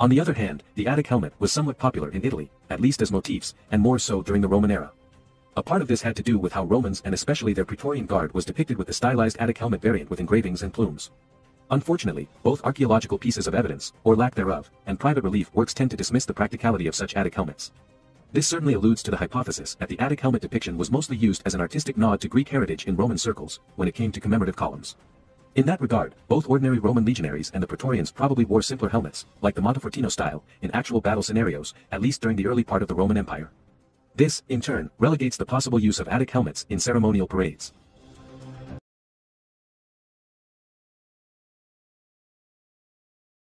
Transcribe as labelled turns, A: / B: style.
A: On the other hand, the Attic helmet was somewhat popular in Italy, at least as motifs, and more so during the Roman era. A part of this had to do with how Romans and especially their Praetorian Guard was depicted with the stylized Attic helmet variant with engravings and plumes. Unfortunately, both archaeological pieces of evidence, or lack thereof, and private relief works tend to dismiss the practicality of such Attic helmets. This certainly alludes to the hypothesis that the Attic helmet depiction was mostly used as an artistic nod to Greek heritage in Roman circles, when it came to commemorative columns. In that regard, both ordinary Roman legionaries and the Praetorians probably wore simpler helmets, like the Montefortino style, in actual battle scenarios, at least during the early part of the Roman Empire. This, in turn, relegates the possible use of Attic helmets in ceremonial parades.